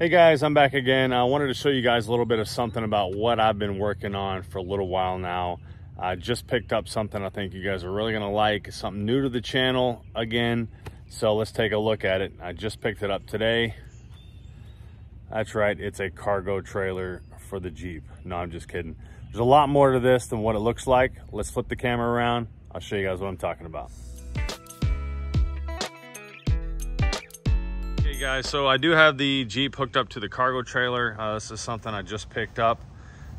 Hey guys, I'm back again. I wanted to show you guys a little bit of something about what I've been working on for a little while now. I just picked up something I think you guys are really gonna like, something new to the channel again. So let's take a look at it. I just picked it up today. That's right, it's a cargo trailer for the Jeep. No, I'm just kidding. There's a lot more to this than what it looks like. Let's flip the camera around. I'll show you guys what I'm talking about. Guys, so I do have the Jeep hooked up to the cargo trailer. Uh, this is something I just picked up.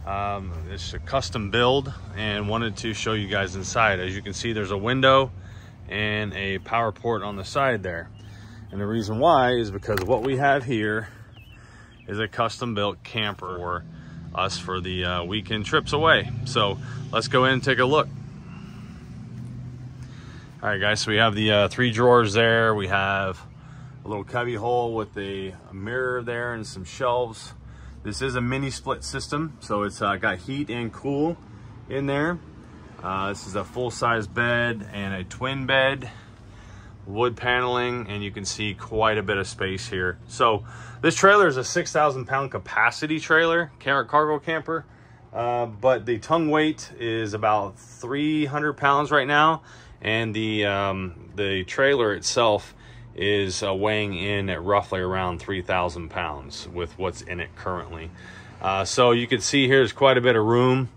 Um, it's a custom build and wanted to show you guys inside. As you can see, there's a window and a power port on the side there. And the reason why is because what we have here is a custom built camper for us for the uh, weekend trips away. So let's go in and take a look. All right, guys, so we have the uh, three drawers there. We have a little cubby hole with a, a mirror there and some shelves. This is a mini split system, so it's uh, got heat and cool in there. Uh, this is a full-size bed and a twin bed, wood paneling, and you can see quite a bit of space here. So this trailer is a 6,000 pound capacity trailer, cargo camper, uh, but the tongue weight is about 300 pounds right now, and the, um, the trailer itself is uh, weighing in at roughly around 3,000 pounds with what's in it currently. Uh, so you can see here's quite a bit of room.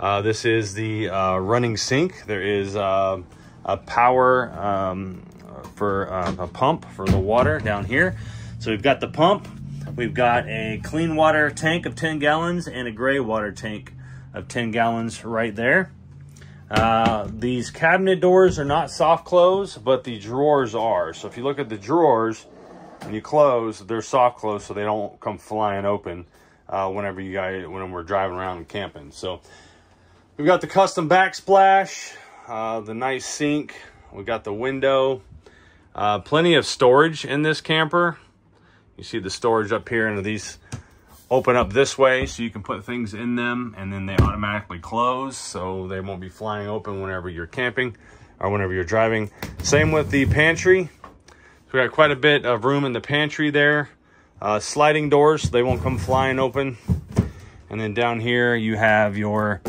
Uh, this is the uh, running sink. There is uh, a power um, for uh, a pump for the water down here. So we've got the pump. We've got a clean water tank of 10 gallons and a gray water tank of 10 gallons right there. Uh, these cabinet doors are not soft close, but the drawers are. So if you look at the drawers and you close, they're soft close so they don't come flying open uh, whenever you guys, when we're driving around and camping. So we've got the custom backsplash, uh, the nice sink. We got the window, uh, plenty of storage in this camper. You see the storage up here into these open up this way so you can put things in them and then they automatically close so they won't be flying open whenever you're camping or whenever you're driving. Same with the pantry. So we got quite a bit of room in the pantry there. Uh, sliding doors, they won't come flying open. And then down here you have your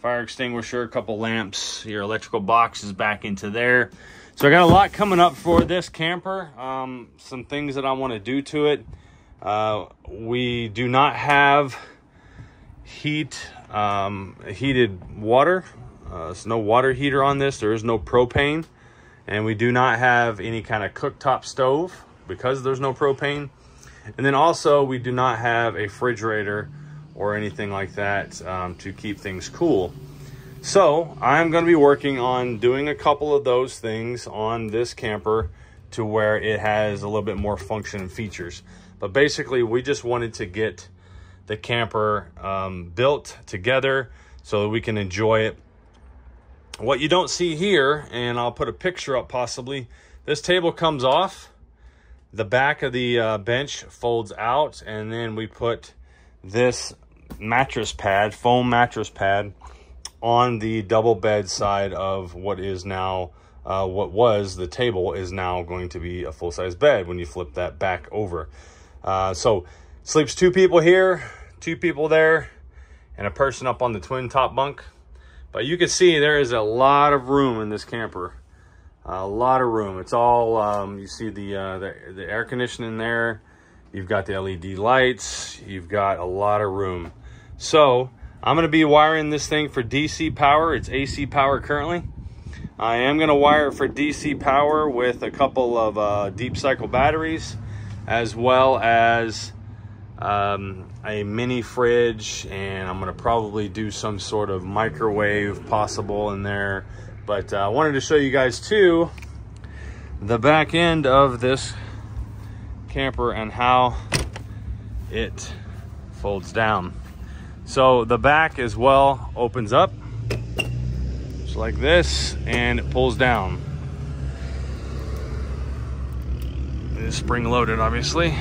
fire extinguisher, a couple lamps, your electrical box is back into there. So I got a lot coming up for this camper. Um, some things that I want to do to it. Uh, we do not have heat, um, heated water. Uh, there's no water heater on this. There is no propane. And we do not have any kind of cooktop stove because there's no propane. And then also we do not have a refrigerator or anything like that um, to keep things cool. So I'm going to be working on doing a couple of those things on this camper to where it has a little bit more function and features. But basically, we just wanted to get the camper um, built together so that we can enjoy it. What you don't see here, and I'll put a picture up possibly, this table comes off. The back of the uh, bench folds out, and then we put this mattress pad, foam mattress pad, on the double bed side of what is now, uh, what was the table is now going to be a full-size bed when you flip that back over. Uh, so sleeps two people here, two people there, and a person up on the twin top bunk. But you can see there is a lot of room in this camper. A lot of room. It's all, um, you see the, uh, the, the air conditioning there. You've got the LED lights. You've got a lot of room. So I'm going to be wiring this thing for DC power. It's AC power currently. I am going to wire it for DC power with a couple of uh, deep cycle batteries as well as um, a mini fridge and I'm going to probably do some sort of microwave possible in there. But uh, I wanted to show you guys too the back end of this camper and how it folds down. So the back as well opens up just like this and it pulls down. It is spring loaded obviously.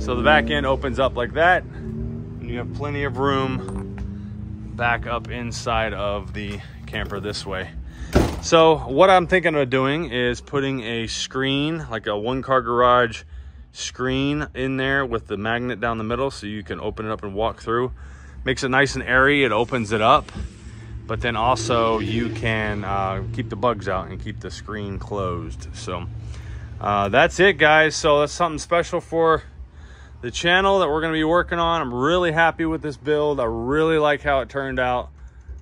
So the back end opens up like that and you have plenty of room back up inside of the camper this way. So what I'm thinking of doing is putting a screen, like a one car garage screen in there with the magnet down the middle so you can open it up and walk through. Makes it nice and airy, it opens it up, but then also you can uh, keep the bugs out and keep the screen closed. So uh, that's it guys. So that's something special for the channel that we're gonna be working on. I'm really happy with this build. I really like how it turned out.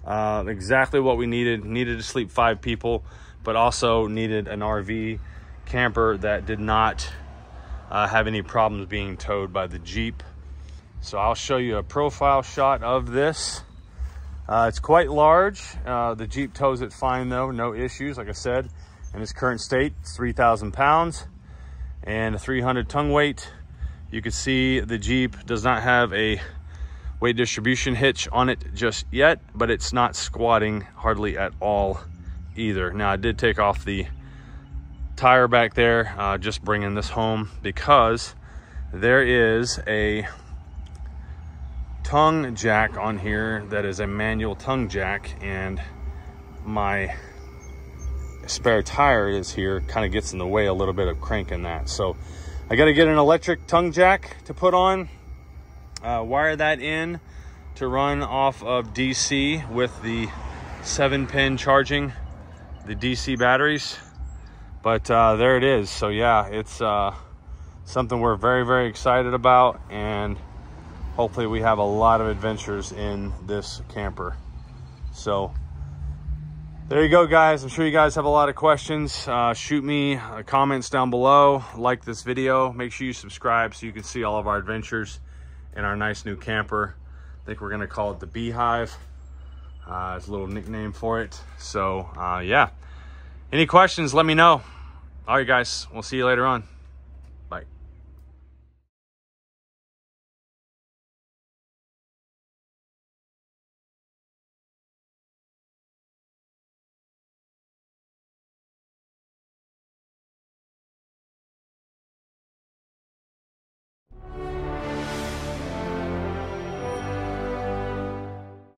Uh, exactly what we needed. Needed to sleep five people, but also needed an RV camper that did not uh, have any problems being towed by the Jeep. So I'll show you a profile shot of this. Uh, it's quite large. Uh, the Jeep tows it fine though, no issues. Like I said, in its current state, it's 3,000 pounds and 300 tongue weight. You can see the Jeep does not have a weight distribution hitch on it just yet, but it's not squatting hardly at all either. Now I did take off the tire back there, uh, just bringing this home because there is a tongue jack on here that is a manual tongue jack and my spare tire is here kind of gets in the way a little bit of cranking that so I got to get an electric tongue jack to put on uh, wire that in to run off of DC with the seven pin charging the DC batteries but uh, there it is. So yeah, it's uh, something we're very, very excited about. And hopefully we have a lot of adventures in this camper. So there you go, guys. I'm sure you guys have a lot of questions. Uh, shoot me uh, comments down below. Like this video. Make sure you subscribe so you can see all of our adventures in our nice new camper. I think we're going to call it the Beehive. Uh, it's a little nickname for it. So, uh, yeah. Any questions, let me know. All right, guys. We'll see you later on.